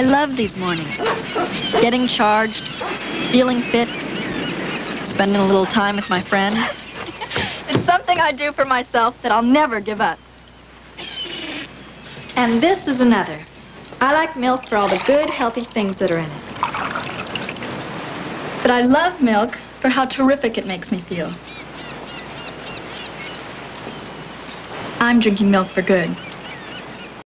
I love these mornings. Getting charged, feeling fit, spending a little time with my friend. It's something I do for myself that I'll never give up. And this is another. I like milk for all the good, healthy things that are in it. But I love milk for how terrific it makes me feel. I'm drinking milk for good.